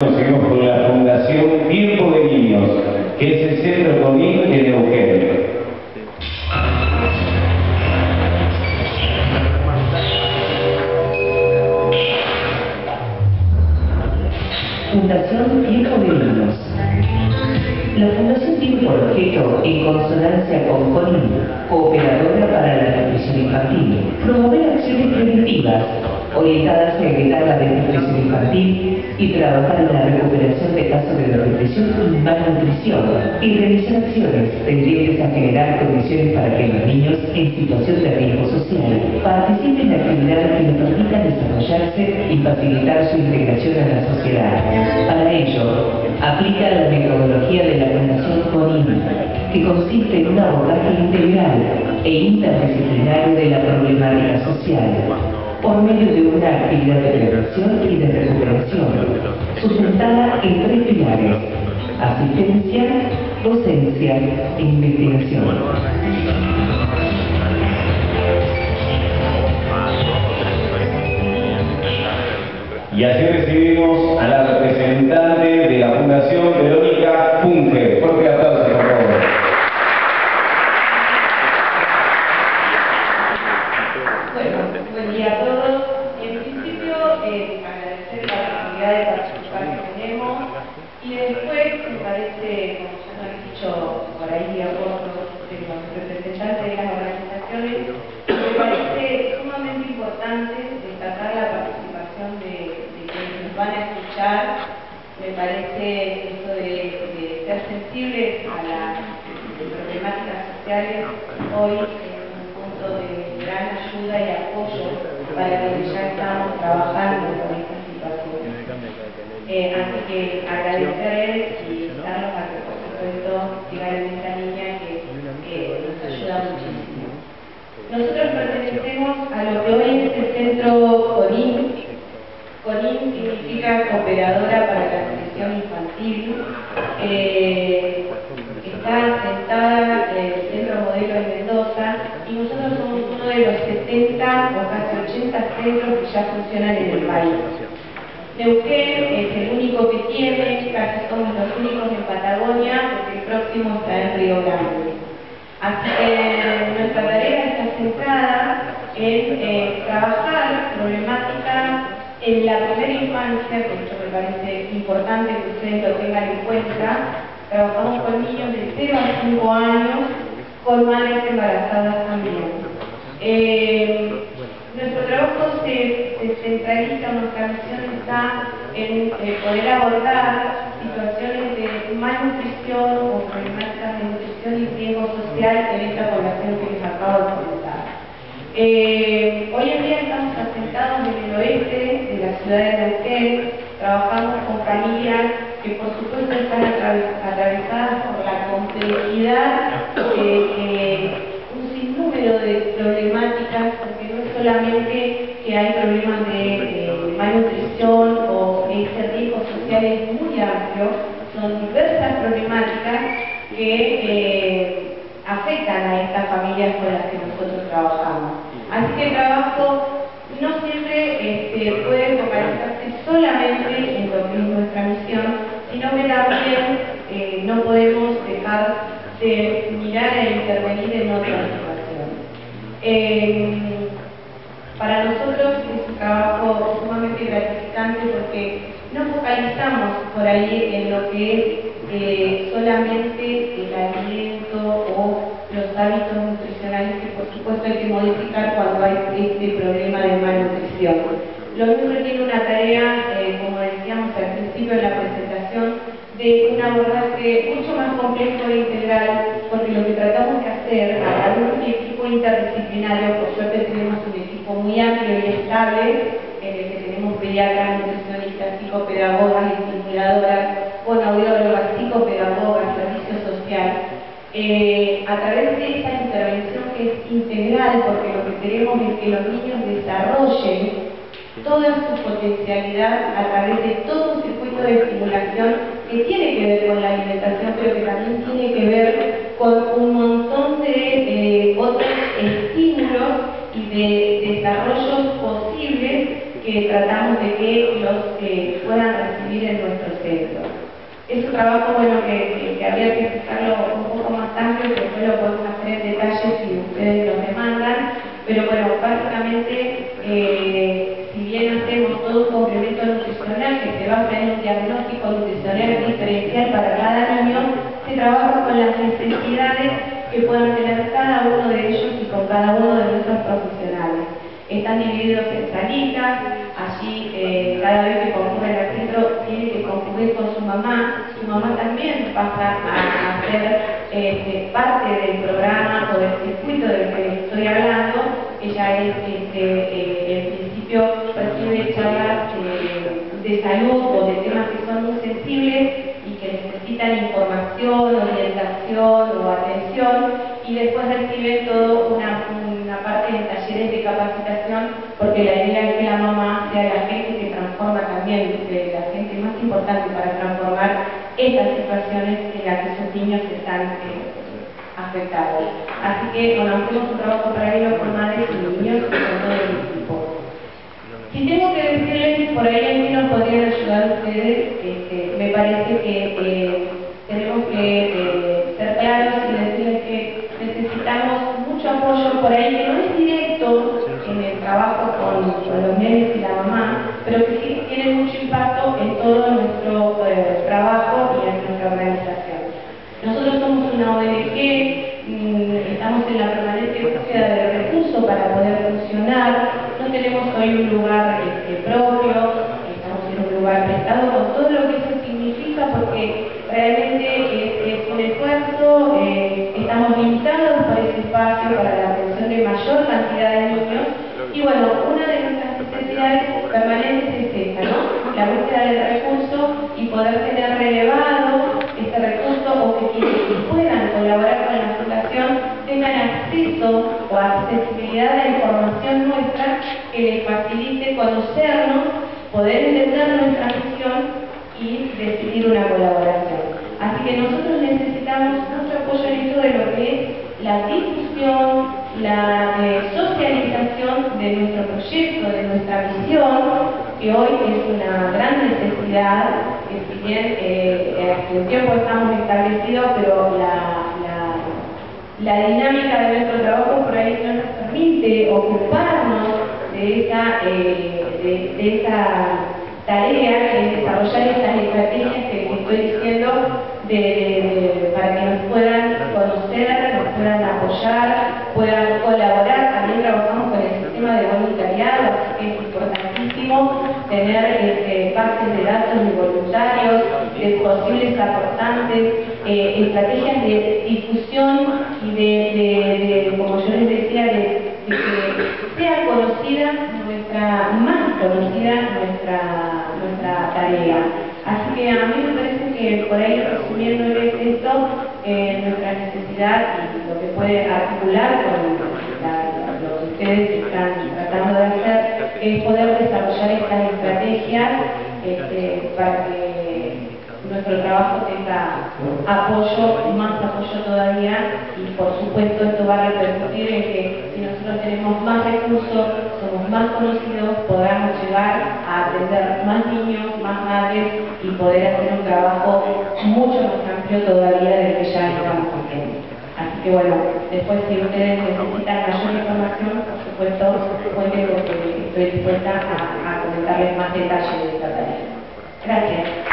Seguimos con la Fundación Tiempo de Niños, que es el centro COVID de Neuquén. Fundación Tiempo de Niños. La Fundación tiene por objeto, en consonancia con CONIN, Cooperadora para la Nutrición Infantil, promover acciones preventivas orientadas a evitar la desnutrición infantil y trabajar en la recuperación de casos de desnutrición y malnutrición y realizar acciones tendientes a generar condiciones para que los niños en situación de riesgo social participen en actividades que les permitan desarrollarse y facilitar su integración a la sociedad. Para ello, aplica la metodología de la Fundación CONIN, que consiste en un abordaje integral e interdisciplinario de la problemática social por medio de una actividad de prevención y de recuperación, sustentada en tres pilares, asistencia, docencia e investigación. Buen día a todos. En principio, eh, agradecer la oportunidad de participar que tenemos y después, me parece, como ya lo han dicho por ahí otros de los representantes de las organizaciones, me parece sumamente importante destacar la participación de, de quienes nos van a escuchar. Me parece esto de, de ser sensibles a las problemáticas sociales hoy es un punto de gran ayuda y apoyo para quienes ya estamos trabajando con esta situación. Eh, así que agradecerles y darlos a que por supuesto sigan en esta línea que, que nos ayuda muchísimo. Nosotros pertenecemos a lo que hoy es el centro CORIN. CORIN significa Cooperadora para la Nutrición Infantil. Eh, está sentada en el Centro Modelo en Mendoza y nosotros somos uno de los 70 o casi 80 centros que ya funcionan en el país. Neuquén es el único que tiene, casi somos los únicos en Patagonia, porque el próximo está en Río Grande. Así que nuestra tarea está centrada en eh, trabajar problemáticas en la primera infancia, que esto me parece importante que ustedes lo tengan en cuenta. Trabajamos con niños de 0 a 5 años, con madres embarazadas también. Eh, nuestro trabajo se, centraliza, nuestra está en eh, poder abordar situaciones de malnutrición o problemáticas de nutrición y riesgo social en esta población que les acabo de comentar. Eh, hoy en día estamos asentados en el oeste de la ciudad de Neuquén, trabajamos con familias que por supuesto están atravesadas por la complejidad de un sinnúmero de problemáticas, porque no solamente que hay problemas de, de malnutrición o este riesgo social es muy amplio, son diversas problemáticas que eh, afectan a estas familias con las que nosotros trabajamos. Así que el trabajo no siempre este, puede focalizarse solamente en lo que es nuestra misión, sino que también eh, no podemos dejar de mirar e intervenir en otras situaciones. Eh, para nosotros es un trabajo gratificante porque no focalizamos por ahí en lo que es eh, solamente el alimento o los hábitos nutricionales que por supuesto hay que modificar cuando hay este problema de malnutrición. Lo mismo tiene una tarea, eh, como decíamos al principio de la presentación, de un abordaje mucho más complejo e integral, porque lo que tratamos de hacer a través de un equipo interdisciplinario, por suerte tenemos un equipo muy amplio y estable, en el que tenemos pediatras, nutricionistas, psicopedagogas, estimuladoras, fonoaudiólogas, psicopedagogas, servicio social, eh, a través de esta intervención que es integral, porque lo que queremos es que los niños desarrollen toda su potencialidad a través de todo un circuito de estimulación que tiene que ver con la alimentación, pero que también tiene que ver con un montón de eh, otros estímulos y de desarrollos posibles que tratamos de que los eh, puedan recibir en nuestros centro. Es un trabajo bueno que, que, habría que explicarlo un poco más amplio, que después lo podemos hacer en detalle si ustedes lo demandan, pero bueno, básicamente, eh, si bien hacemos todo un complemento nutricional que se basa en un diagnóstico nutricional diferencial para cada niño, se trabaja con las necesidades que puedan tener cada uno de ellos y con cada uno de nuestros profesionales. Están divididos en salitas, allí eh, cada vez que concurren al centro tiene que concurrir con su mamá, su mamá también pasa a, ser este, parte del programa o del circuito del que estoy hablando, ella es este, eh, en principio recibe charlas eh, de salud o de temas que son muy sensibles y que necesitan información, orientación o atención y después recibe toda una, una parte de talleres de capacitación porque la idea es que la mamá sea la gente que transforma también, la gente más importante para transformar estas situaciones en las que sus niños están eh, afectados. Así que, bueno, hacemos un trabajo paralelo con madres y niños y con todo el equipo. Si tengo que decirles, por ahí en qué nos podrían ayudar ustedes, este, me parece que eh, tenemos que eh, ser claros y decirles que necesitamos mucho apoyo por ahí, de mayor cantidad de niños y bueno, una de nuestras necesidades permanentes es esta, ¿no? La búsqueda del recurso y poder tener relevado este recurso o que quienes puedan colaborar con la fundación tengan acceso o accesibilidad a la información nuestra que les facilite conocernos, poder entender nuestra misión y decidir una colaboración. Así que nosotros necesitamos mucho apoyo en esto de lo que es la difusión, la eh, socialización de nuestro proyecto, de nuestra visión, que hoy es una gran necesidad, que si bien eh, hace un tiempo estamos establecidos, pero la, la, dinámica de nuestro trabajo por ahí no nos permite ocuparnos de esa, eh, de esa tarea es desarrollar estas estrategias que estoy diciendo de, para que nos puedan conocer, nos puedan apoyar, puedan colaborar. También trabajamos con el sistema de voluntariado, así que es importantísimo tener este, bases de datos de voluntarios, de posibles aportantes, eh, estrategias de difusión y de, como yo les decía, de, que sea conocida nuestra, más conocida nuestra nuestra tarea. Así que a mí me parece que por ahí resumiéndoles esto, eh, nuestra necesidad y lo que puede articular con lo que ustedes están tratando de hacer es poder desarrollar estas estrategias este, para que nuestro trabajo tenga apoyo, más apoyo todavía y por supuesto esto va a repercutir en que si nosotros tenemos más recursos, somos más conocidos, podamos llegar a atender más niños, más madres y poder hacer un trabajo mucho más amplio todavía del que ya estamos haciendo. Así que bueno, después si ustedes necesitan mayor información, por supuesto, cuenten que estoy dispuesta a, a comentarles más detalles de esta tarea. Gracias.